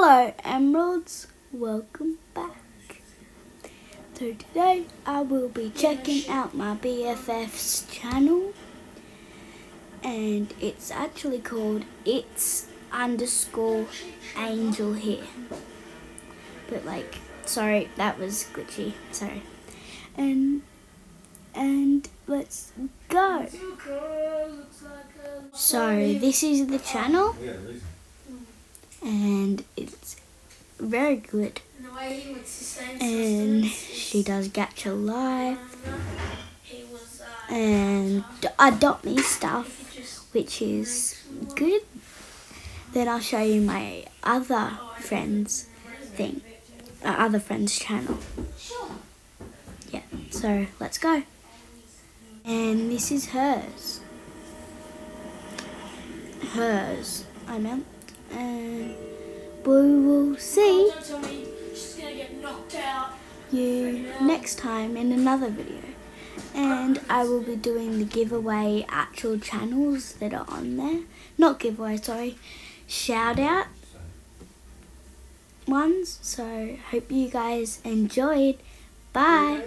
Hello Emeralds, welcome back. So today I will be checking out my BFF's channel and it's actually called It's underscore angel here. But like, sorry, that was glitchy, sorry. And, and let's go. So this is the channel and it's very good. And she does Gacha life and Adopt Me stuff, which is good. Then I'll show you my other friends thing, uh, other friends channel. Yeah, so let's go. And this is hers. Hers, I meant. And we will see you next time in another video. And I will be doing the giveaway actual channels that are on there. Not giveaway, sorry. Shout out ones. So hope you guys enjoyed. Bye.